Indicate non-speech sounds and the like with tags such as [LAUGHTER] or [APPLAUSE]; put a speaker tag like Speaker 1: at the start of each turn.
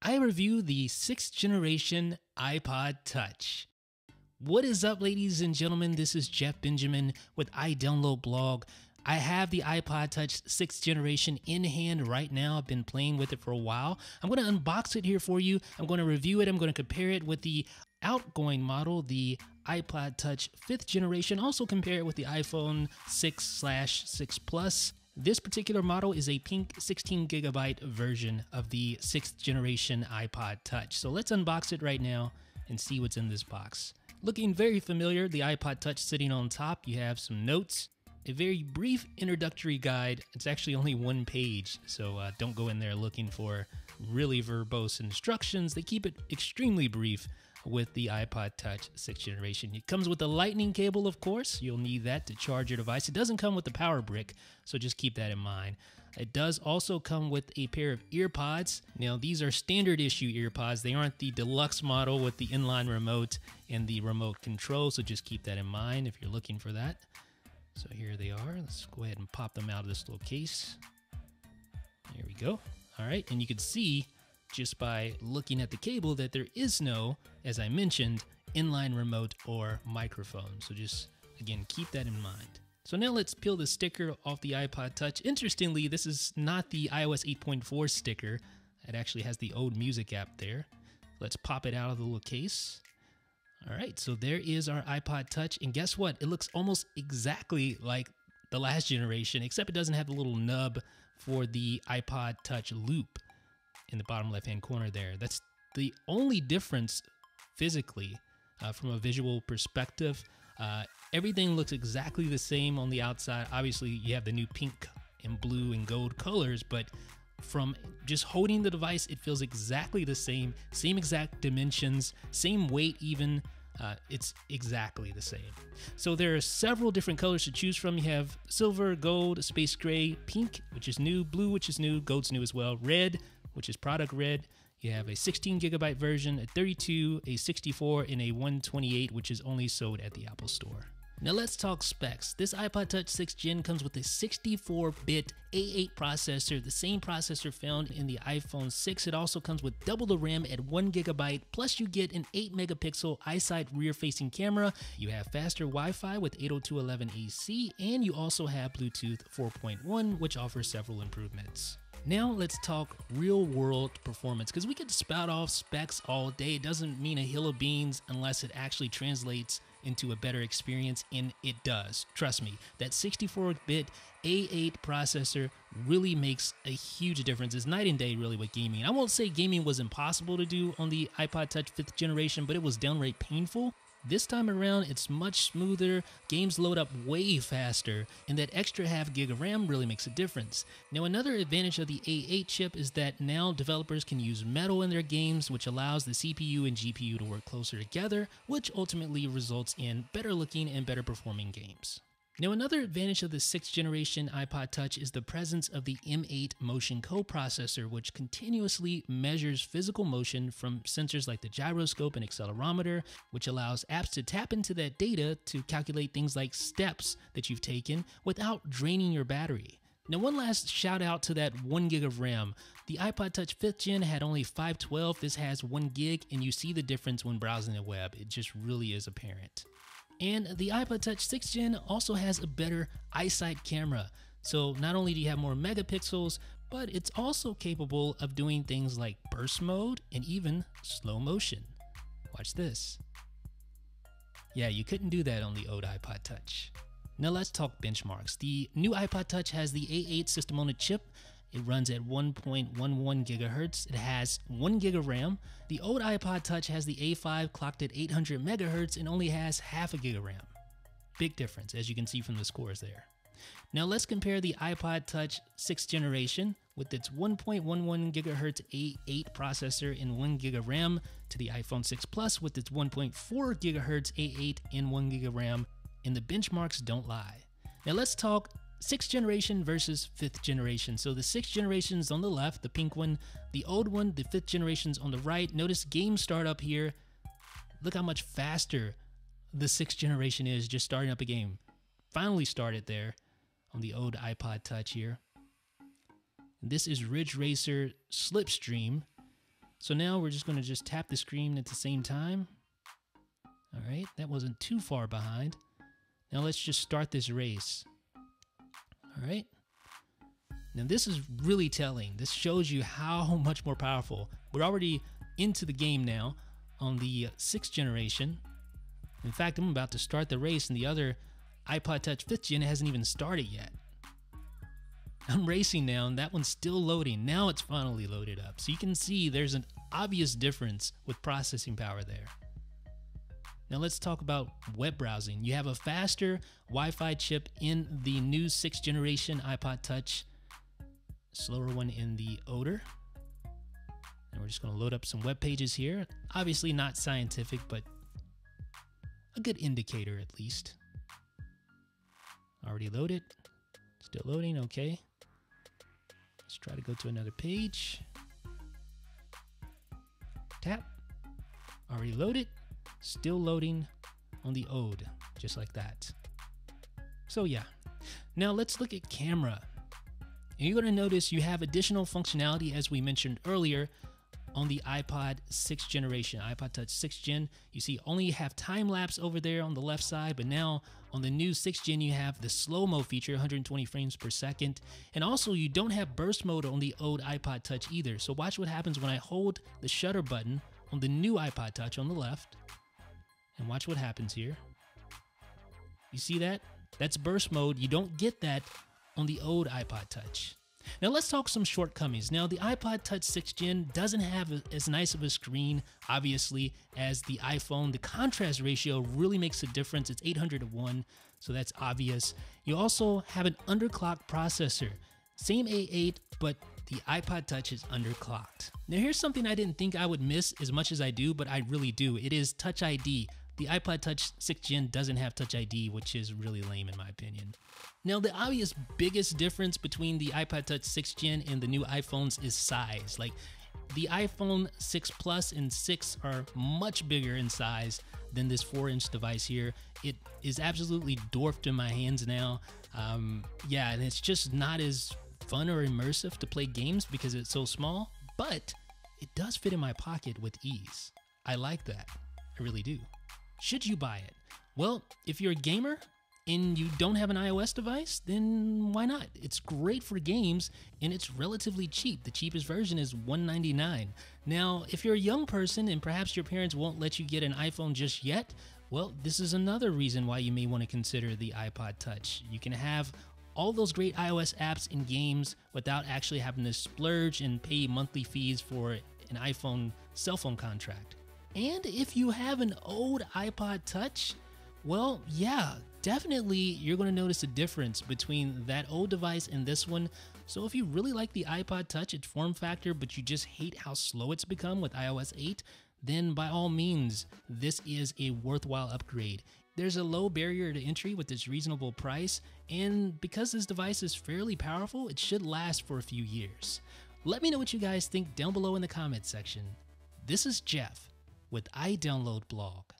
Speaker 1: I review the sixth generation iPod Touch. What is up, ladies and gentlemen? This is Jeff Benjamin with iDownload Blog. I have the iPod Touch 6th generation in hand right now. I've been playing with it for a while. I'm going to unbox it here for you. I'm going to review it. I'm going to compare it with the outgoing model, the iPod Touch 5th generation. Also compare it with the iPhone 6 slash 6 Plus. This particular model is a pink 16 gigabyte version of the 6th generation iPod Touch. So let's unbox it right now and see what's in this box. Looking very familiar, the iPod Touch sitting on top. You have some notes, a very brief introductory guide. It's actually only one page, so uh, don't go in there looking for really verbose instructions. They keep it extremely brief with the iPod Touch 6th generation. It comes with a lightning cable, of course. You'll need that to charge your device. It doesn't come with the power brick, so just keep that in mind. It does also come with a pair of earpods. Now, these are standard issue earpods. They aren't the deluxe model with the inline remote and the remote control, so just keep that in mind if you're looking for that. So here they are. Let's go ahead and pop them out of this little case. There we go. All right, and you can see just by looking at the cable that there is no, as I mentioned, inline remote or microphone. So just, again, keep that in mind. So now let's peel the sticker off the iPod Touch. Interestingly, this is not the iOS 8.4 sticker. It actually has the old music app there. Let's pop it out of the little case. All right, so there is our iPod Touch. And guess what? It looks almost exactly like the last generation, except it doesn't have the little nub for the iPod Touch loop in the bottom left hand corner there. That's the only difference physically uh, from a visual perspective. Uh, everything looks exactly the same on the outside. Obviously, you have the new pink and blue and gold colors, but from just holding the device, it feels exactly the same, same exact dimensions, same weight, even. Uh, it's exactly the same. So there are several different colors to choose from. You have silver, gold, space gray, pink, which is new, blue, which is new, gold's new as well, red, which is product red. You have a 16 gigabyte version, a 32, a 64, and a 128, which is only sold at the Apple Store. Now let's talk specs. This iPod Touch 6th Gen comes with a 64-bit A8 processor, the same processor found in the iPhone 6. It also comes with double the RAM at 1GB, plus you get an 8 megapixel iSight rear-facing camera. You have faster Wi-Fi with 802.11ac, and you also have Bluetooth 4.1, which offers several improvements. Now let's talk real world performance because we could spout off specs all day. It doesn't mean a hill of beans unless it actually translates into a better experience, and it does. Trust me, that 64 bit A8 processor really makes a huge difference. It's night and day, really, with gaming. I won't say gaming was impossible to do on the iPod Touch 5th generation, but it was downright painful. This time around, it's much smoother, games load up way faster, and that extra half gig of RAM really makes a difference. Now, another advantage of the A8 chip is that now developers can use metal in their games, which allows the CPU and GPU to work closer together, which ultimately results in better looking and better performing games. Now, another advantage of the 6th generation iPod Touch is the presence of the M8 motion coprocessor, which continuously measures physical motion from sensors like the gyroscope and accelerometer, which allows apps to tap into that data to calculate things like steps that you've taken without draining your battery. Now, one last shout out to that 1 gig of RAM. The iPod Touch 5th gen had only 512, this has 1 gig, and you see the difference when browsing the web. It just really is apparent. And the iPod Touch 6th Gen also has a better iSight camera. So not only do you have more megapixels, but it's also capable of doing things like burst mode and even slow motion. Watch this. Yeah, you couldn't do that on the old iPod Touch. Now let's talk benchmarks. The new iPod Touch has the A8 system on a chip it runs at 1.11 gigahertz. It has 1 gig of RAM. The old iPod Touch has the A5 clocked at 800 megahertz and only has half a gig of RAM. Big difference, as you can see from the scores there. Now let's compare the iPod Touch 6th generation with its 1.11 gigahertz A8 processor and 1 gig of RAM to the iPhone 6 Plus with its 1.4 gigahertz A8 and 1 gig of RAM, and the benchmarks don't lie. Now let's talk sixth generation versus fifth generation. So the sixth generation is on the left, the pink one. The old one, the fifth generation is on the right. Notice game startup here. Look how much faster the sixth generation is just starting up a game. Finally started there on the old iPod Touch here. This is Ridge Racer Slipstream. So now we're just going to just tap the screen at the same time. All right, that wasn't too far behind. Now let's just start this race. All right. Now this is really telling. This shows you how [LAUGHS] much more powerful. We're already into the game now on the uh, sixth generation. In fact, I'm about to start the race and the other iPod Touch 5th gen hasn't even started yet. I'm racing now and that one's still loading. Now it's finally loaded up. So you can see there's an obvious difference with processing power there. Now let's talk about web browsing. You have a faster Wi-Fi chip in the new 6th generation iPod Touch, slower one in the older. And we're just going to load up some web pages here. Obviously not scientific, but a good indicator at least. Already loaded. Still loading, okay. Let's try to go to another page. Tap. Already loaded. Still loading on the Ode, just like that. So yeah. Now let's look at camera. And you're to notice you have additional functionality as we mentioned earlier on the iPod 6th generation, iPod Touch 6th gen. You see only have time lapse over there on the left side, but now on the new 6th gen you have the slow-mo feature, 120 frames per second. And also you don't have burst mode on the old iPod Touch either. So watch what happens when I hold the shutter button on the new iPod Touch on the left. And watch what happens here. You see that? That's burst mode. You don't get that on the old iPod Touch. Now let's talk some shortcomings. Now the iPod Touch 6th Gen doesn't have a, as nice of a screen, obviously, as the iPhone. The contrast ratio really makes a difference. It's 800 to 1, so that's obvious. You also have an underclocked processor. Same A8, but the iPod Touch is underclocked. Now here's something I didn't think I would miss as much as I do, but I really do. It is Touch ID. The iPod Touch 6th Gen doesn't have Touch ID, which is really lame in my opinion. Now, the obvious biggest difference between the iPod Touch 6th Gen and the new iPhones is size. Like, the iPhone 6 Plus and 6 are much bigger in size than this 4 inch device here. It is absolutely dwarfed in my hands now. Um, yeah, and it's just not as fun or immersive to play games because it's so small, but it does fit in my pocket with ease. I like that. I really do. Should you buy it? Well, if you're a gamer, and you don't have an iOS device, then why not? It's great for games and it's relatively cheap. The cheapest version is 199. Now, if you're a young person and perhaps your parents won't let you get an iPhone just yet, well, this is another reason why you may want to consider the iPod Touch. You can have all those great iOS apps and games without actually having to splurge and pay monthly fees for an iPhone cell phone contract. And if you have an old iPod Touch, well, yeah, definitely you're going to notice a difference between that old device and this one. So if you really like the iPod Touch, its form factor, but you just hate how slow it's become with iOS 8, then by all means, this is a worthwhile upgrade. There's a low barrier to entry with this reasonable price, and because this device is fairly powerful, it should last for a few years. Let me know what you guys think down below in the comments section. This is Jeff with iDownload Blog.